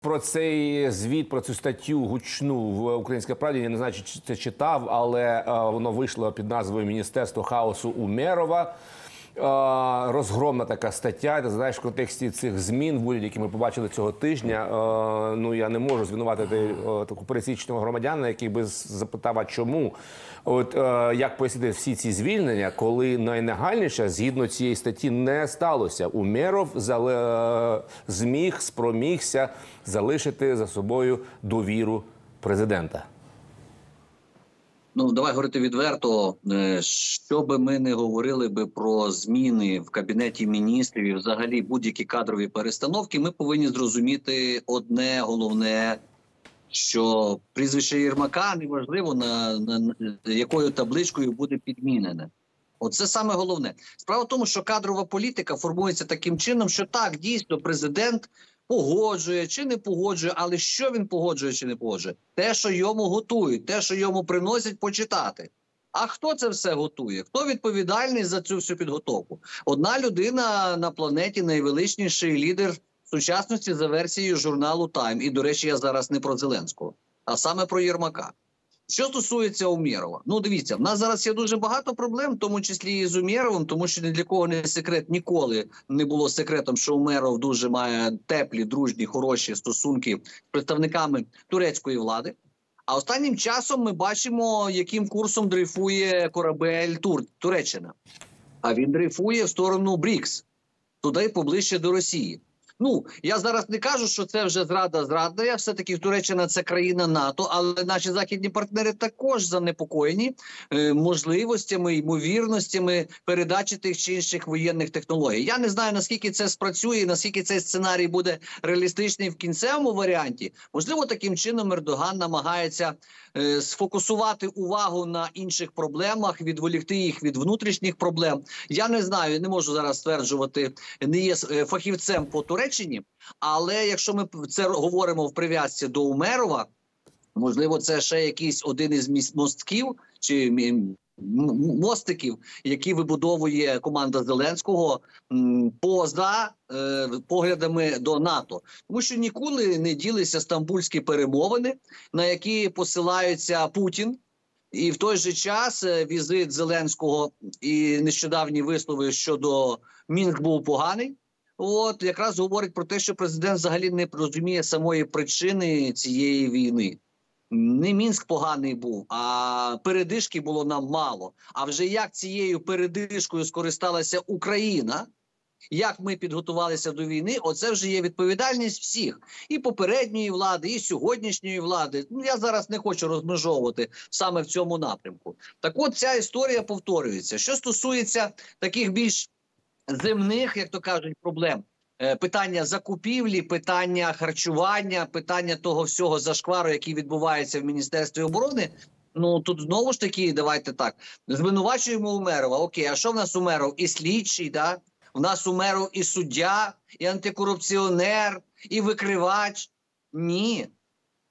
Про цей звіт, про цю статтю гучну в Українській правді. Я не знаю, чи це читав, але е, воно вийшло під назвою Міністерство хаосу Умерова. Розгромна така стаття. Ти знаєш, в контексті цих змін в уряді, які ми побачили цього тижня. ну я не можу звинуватити таку пересічного громадянина, який би запитав, а чому. От як пояснити всі ці звільнення, коли найнагальніше згідно цієї статті не сталося. Умеров зале- зміг спромігся залишити за собою довіру президента. Ну давай говорити відверто. е, Що би ми не говорили би про зміни в кабінеті міністрів і взагалі будь-які кадрові перестановки, ми повинні зрозуміти одне головне, що прізвище Єрмака неважливо на, на, на якою табличкою буде підмінене. Оце саме головне. Справа в тому, що кадрова політика формується таким чином, що так дійсно президент погоджує чи не погоджує, але що він погоджує чи не погоджує? Те, що йому готують, те, що йому приносять почитати. А хто це все готує? Хто відповідальний за цю всю підготовку? Одна людина на планеті найвеличніший лідер сучасності за версією журналу Тайм. І, до речі, я зараз не про Зеленського, а саме про Єрмака. Що стосується Умєрова, ну дивіться, в нас зараз є дуже багато проблем, в тому числі і з Умєровим, тому що ні для кого не секрет ніколи не було секретом, що Умєров дуже має теплі, дружні, хороші стосунки з представниками турецької влади. А останнім часом ми бачимо, яким курсом дрейфує корабель Тур Туреччина. А він дрейфує в сторону БРІКС, туди поближче до Росії. Ну я зараз не кажу, що це вже зрада зрада. Я все таки Туреччина це країна НАТО, але наші західні партнери також занепокоєні е, можливостями ймовірностями передачі тих чи інших воєнних технологій. Я не знаю наскільки це спрацює, наскільки цей сценарій буде реалістичний в кінцевому варіанті. Можливо, таким чином Ердоган намагається е, сфокусувати увагу на інших проблемах, відволікти їх від внутрішніх проблем. Я не знаю, не можу зараз стверджувати, не є е, фахівцем по Туреччині. Але якщо ми це говоримо в прив'язці до Умерова, можливо, це ще якийсь один із мостків чи мостиків, які вибудовує команда Зеленського поза е, поглядами до НАТО, тому що ніколи не ділися стамбульські перемовини, на які посилаються Путін. І в той же час е, візит Зеленського і нещодавні вислови щодо Мінськ був поганий. От якраз говорить про те, що президент взагалі не розуміє самої причини цієї війни. Не мінськ поганий був, а передишки було нам мало. А вже як цією передишкою скористалася Україна, як ми підготувалися до війни, оце вже є відповідальність всіх і попередньої влади, і сьогоднішньої влади. Ну я зараз не хочу розмежовувати саме в цьому напрямку. Так, от ця історія повторюється. Що стосується таких більш земних, як то кажуть, проблем. е, Питання закупівлі, питання харчування, питання того всього зашквару, який відбувається в міністерстві оборони. Ну тут знову ж таки, давайте так звинувачуємо Умерова. Окей, а що в нас Умеров? І слідчий, да? У нас Умеров і суддя, і антикорупціонер, і викривач. Ні.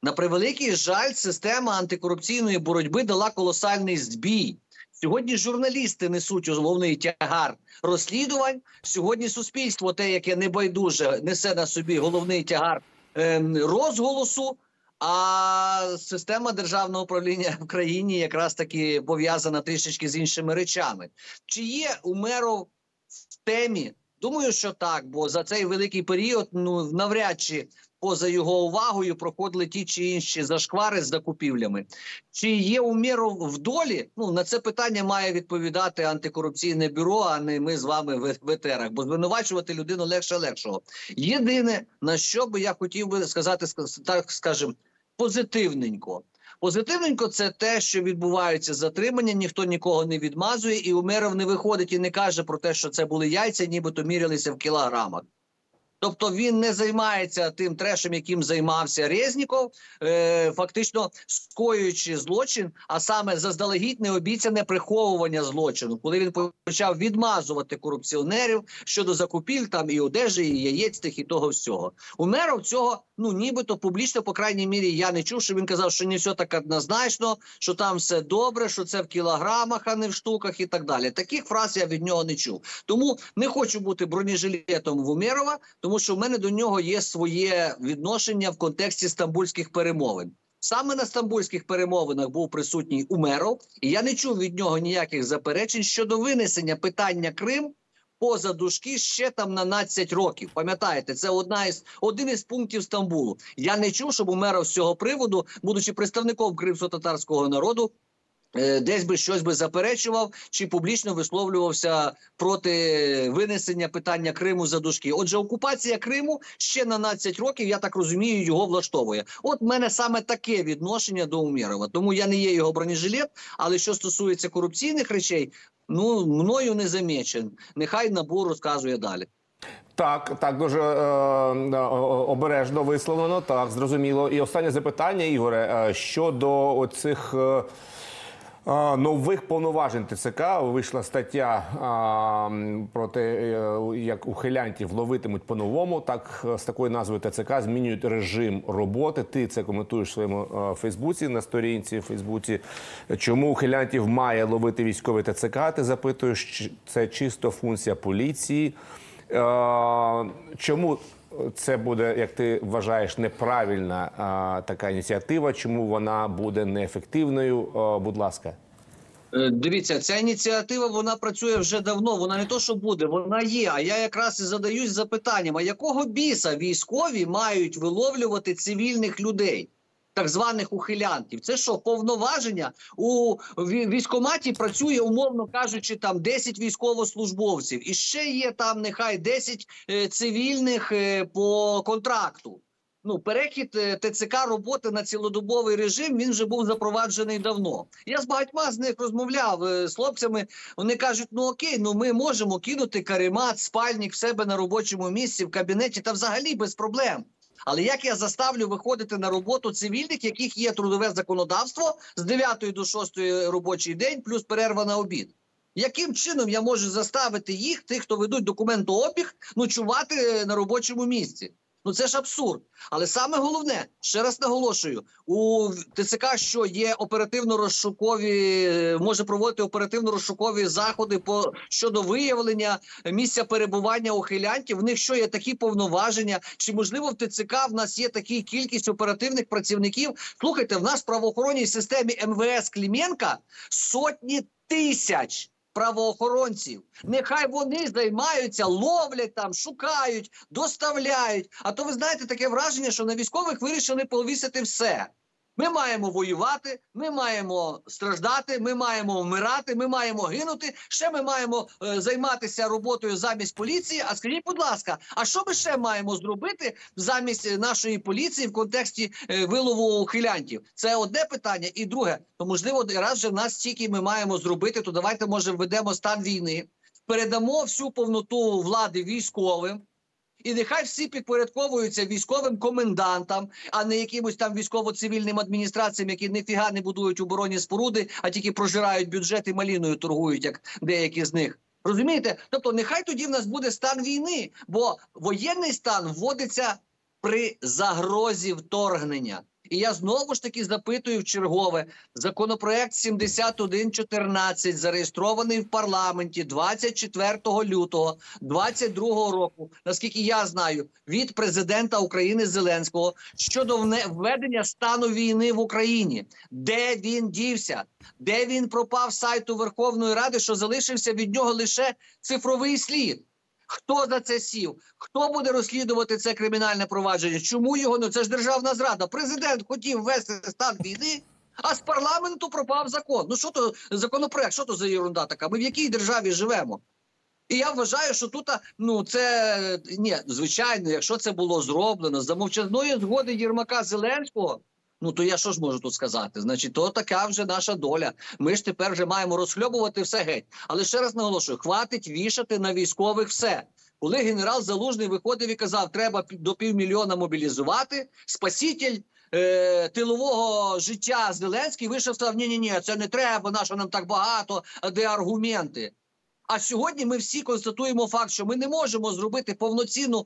На превеликий жаль, система антикорупційної боротьби дала колосальний збій. Сьогодні журналісти несуть головний тягар розслідувань. Сьогодні суспільство, те, яке небайдуже, несе на собі головний тягар ем, розголосу. А система державного управління в країні якраз таки пов'язана трішечки з іншими речами. Чи є Умеров в темі? Думаю, що так, бо за цей великий період ну навряд чи поза його увагою проходили ті чи інші зашквари з закупівлями. Чи є Умєров в долі? Ну на це питання має відповідати антикорупційне бюро, а не ми з вами в в етерах, бо звинувачувати людину легше легшого. Єдине на що би я хотів би сказати, ск- так скажем, позитивненько. Позитивненько це те, що відбуваються затримання, ніхто нікого не відмазує, і Умеров не виходить і не каже про те, що це були яйця, нібито мірялися в кілограмах. Тобто він не займається тим трешем, яким займався Резніков, е, фактично скоюючи злочин, а саме заздалегідь необіцяне приховування злочину, коли він почав відмазувати корупціонерів щодо закупівель там і одежі, і яєць тих, і того всього. Умеров цього ну нібито публічно, по крайній мірі, я не чув, що він казав, що не все так однозначно, що там все добре, що це в кілограмах, а не в штуках, і так далі. Таких фраз я від нього не чув. Тому не хочу бути бронежилетом в Умерова, тому що в мене до нього є своє відношення в контексті стамбульських перемовин. Саме на стамбульських перемовинах був присутній Умеров, і я не чув від нього ніяких заперечень щодо винесення питання Крим поза дужки ще там на 12 років. Пам'ятаєте, це одна із один із пунктів Стамбулу. Я не чув, щоб Умеров з цього приводу, будучи представником кримсько-татарського народу, десь би щось би заперечував чи публічно висловлювався проти винесення питання Криму за дужки. Отже, окупація Криму ще на 12 років, я так розумію, його влаштовує. От в мене саме таке відношення до Умєрова. Тому я не є його бронежилет, але що стосується корупційних речей, ну мною не замічен. Нехай набу розказує далі. Так, так дуже е, е, обережно висловлено. Так, зрозуміло. І останнє запитання, Ігоре, е, щодо оцих. Е, е, Нових повноважень ТЦК вийшла стаття а, м, проти е, як ухилянтів ловитимуть по-новому. Так е, з такою назвою ТЦК змінюють режим роботи. Ти це коментуєш в своєму е, Фейсбуці на сторінці в Фейсбуці. Чому ухилянтів має ловити військовий ТЦК? Ти запитуєш, це чисто функція поліції. Чому це буде, як ти вважаєш, неправильна а, така ініціатива? Чому вона буде неефективною? А, Будь ласка. Е, Дивіться, ця ініціатива вона працює вже давно. Вона не то, що буде, вона є. А я якраз і задаюсь запитанням: а якого біса військові мають виловлювати цивільних людей, так званих ухилянтів? Це що, повноваження у ві- військкоматі працює, умовно кажучи, там 10 військовослужбовців, і ще є там нехай 10 е, цивільних е, по контракту. Ну, перехід е, ТЦК роботи на цілодобовий режим він вже був запроваджений давно. Я з багатьма з них розмовляв е, з хлопцями. Вони кажуть: ну окей, ну ми можемо кинути каремат, спальник в себе на робочому місці, в кабінеті та взагалі без проблем. Але як я заставлю виходити на роботу цивільних, яких є трудове законодавство з 9 до 6 робочий день, плюс перерва на обід? Яким чином я можу заставити їх, тих, хто ведуть документообіг, ночувати е, на робочому місці? Ну це ж абсурд. Але саме головне, ще раз наголошую, у ТЦК, що є оперативно-розшукові, може проводити оперативно-розшукові заходи по щодо виявлення місця перебування ухилянтів. В них що є такі повноваження? Чи можливо в ТЦК в нас є така кількість оперативних працівників? Слухайте, в нас в правоохоронній системі МВС Кліменка сотні тисяч правоохоронців. Нехай вони займаються, ловлять там, шукають, доставляють. А то ви знаєте таке враження, що на військових вирішили повісити все. Ми маємо воювати, ми маємо страждати, ми маємо вмирати, ми маємо гинути. Ще ми маємо е, займатися роботою замість поліції. А скажіть, будь ласка, а що ми ще маємо зробити замість нашої поліції в контексті е, вилову ухилянтів? Це одне питання. І друге, то можливо, раз же в нас стільки ми маємо зробити, то давайте може введемо стан війни, передамо всю повноту влади військовим. І нехай всі підпорядковуються військовим комендантам, а не якимось там військово-цивільним адміністраціям, які ніфіга не будують оборонні споруди, а тільки прожирають бюджет і маліною торгують, як деякі з них. Розумієте? Тобто, нехай тоді в нас буде стан війни, бо воєнний стан вводиться при загрозі вторгнення. І я знову ж таки запитую в чергове законопроект 7114, зареєстрований в парламенті 24 лютого 22 року. Наскільки я знаю, від президента України Зеленського щодо введення стану війни в Україні, де він дівся, де він пропав сайту Верховної Ради, що залишився від нього лише цифровий слід. Хто за це сів? Хто буде розслідувати це кримінальне провадження? Чому його ну це ж державна зрада? Президент хотів ввести стан війни, а з парламенту пропав закон. Ну що то законопроект? Що то за ерунда така? Ми в якій державі живемо? І я вважаю, що тут ну це ні, звичайно, якщо це було зроблено за мовчазної згоди Єрмака Зеленського. Ну то я що ж можу тут сказати? Значить, то така вже наша доля. Ми ж тепер вже маємо розхльобувати все геть. Але ще раз наголошую: хватить вішати на військових все. Коли генерал Залужний виходив і казав, треба до півмільйона мобілізувати, спаситель е, тилового життя Зеленський вийшов сказав: ні, ні, ні, це не треба, нащо нам так багато, а де аргументи. А сьогодні ми всі констатуємо факт, що ми не можемо зробити повноцінну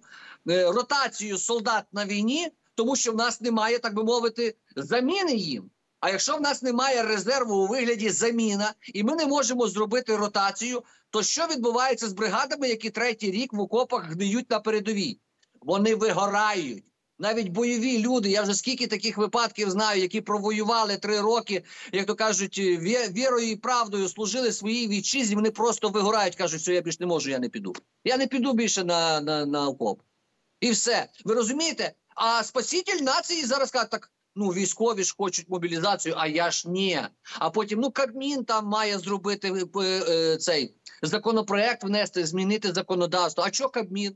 е, ротацію солдат на війні, тому що в нас немає, так би мовити, заміни їм. А якщо в нас немає резерву у вигляді заміна, і ми не можемо зробити ротацію, то що відбувається з бригадами, які третій рік в окопах гниють на передовій? Вони вигорають. Навіть бойові люди, я вже скільки таких випадків знаю, які провоювали три роки, як то кажуть, вірою і правдою служили своїй вітчизні. Вони просто вигорають, кажуть, що я більше не можу, я не піду. Я не піду більше на, на, на окоп. І все. Ви розумієте? А спаситель нації зараз каже, так. Ну, військові ж хочуть мобілізацію, а я ж ні. А потім, ну, Кабмін там має зробити е, е, цей законопроект, внести, змінити законодавство. А що Кабмін?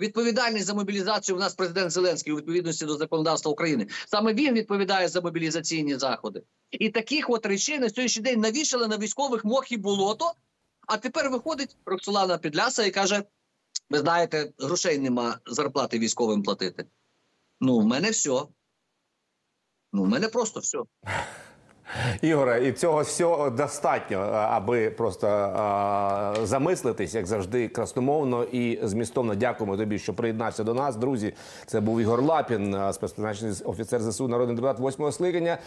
Відповідальний за мобілізацію у нас президент Зеленський у відповідності до законодавства України. Саме він відповідає за мобілізаційні заходи. І таких от речей на сьогоднішній день навішали на військових мох і болото. А тепер виходить Роксолана Підляса і каже: ви знаєте, грошей нема зарплати військовим платити. Ну, в мене все. Ну, в мене просто все. Ігоре, і цього всього достатньо, аби просто а, замислитись, як завжди, красномовно і змістовно. Дякуємо тобі, що приєднався до нас. Друзі, це був Ігор Лапін, спецпризначений офіцер ЗСУ, народний депутат восьмого скликання.